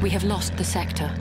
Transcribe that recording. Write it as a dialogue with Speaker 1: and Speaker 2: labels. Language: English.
Speaker 1: We have lost the sector.